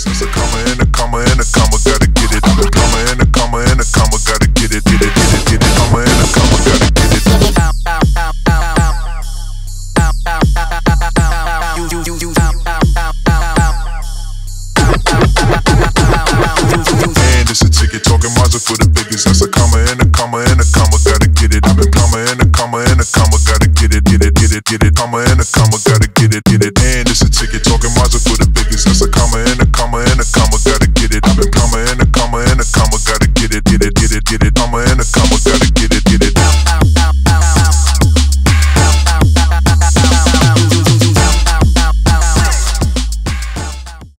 It's a comma and a comma and a comma, gotta get it. A comma and a comma and a comma, gotta get it, get it, get it, get it. Comma and a comma, gotta get it. And it's a ticket talking Mazda for the biggest. That's a comma and a comma and a comma, gotta get it. I'm A comma and a comma and a comma, gotta get it, get it, get it, get it. Comma and a comma, gotta get it, get it. And it's a ticket. it, get it, get it, get it. I'm an anaconda.